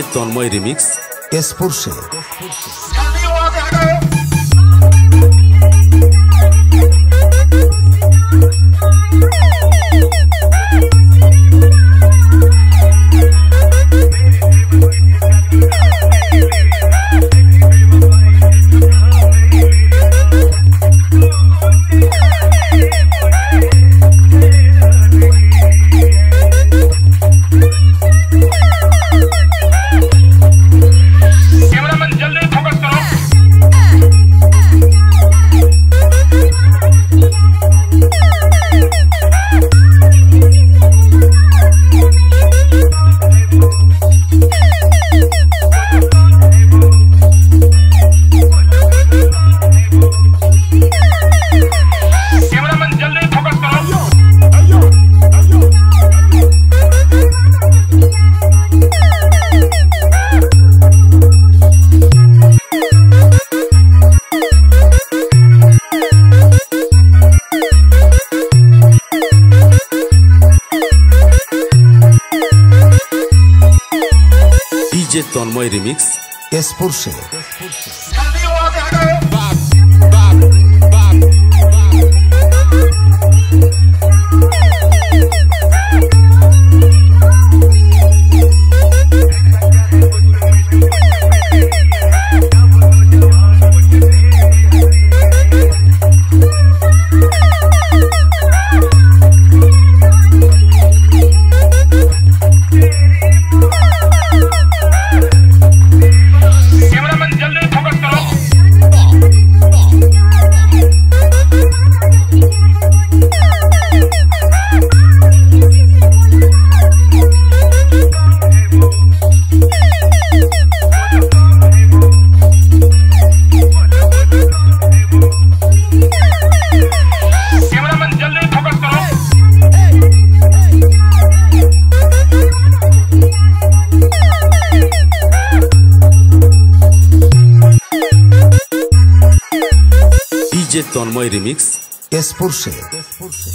DJ Tanmoy remix. স্পর্শে Tanmoy remix. স্পর্শে DJ Tanmoy remix. এসপুরসে এসপুরসে